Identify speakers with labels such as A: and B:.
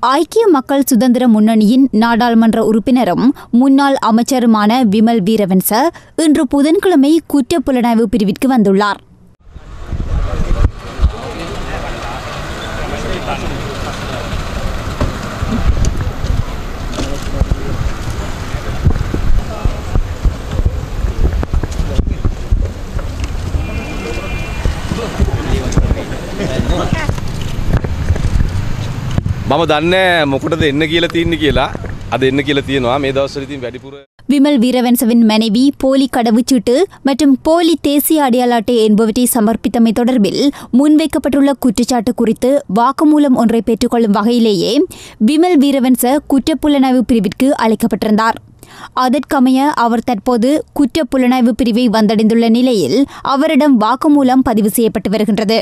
A: ஐக்கிய மக்கள் சுதந்திர முன்னணியின் நாடாளுமன்ற உறுப்பினரும் முன்னாள் அமைச்சருமான விமல் வீரவன்ச இன்று புதன்கிழமை குற்றப் புலனாய்வு பிரிவிற்கு வந்துள்ளார்.
B: මම දන්න මොකටද එන්න කියලා තියන්න කියලා අද එන්න කියලා තියෙනවා මේ දවස්වලතින් වැඩිපුර
A: விமல் வீரவன்சவின் மனைவி போலி கடவுச்சீட்டு மற்றும் போலி தேசிய அடையாள அட்டை என்பவற்றை சமர்ப்பித்தமை தொடர்பில் முன்வைக்கப்பட்டுள்ள குற்றச்சாட்டு குறித்து வாக்குமூலம் ஒன்றை பெற்றுக்கொள்ளும் வகையிலேயே விமல் வீரவன்ச குற்றப்புலனாய்வு பிரிவிற்கு அழைக்கப்பட்டிருந்தார் அதற்கமைய அவர் தற்போது குற்றப்புலனாய்வு பிரிவை வந்தடைந்துள்ள நிலையில் அவரிடம் வாக்குமூலம் பதிவு செய்யப்பட்டு வருகின்றது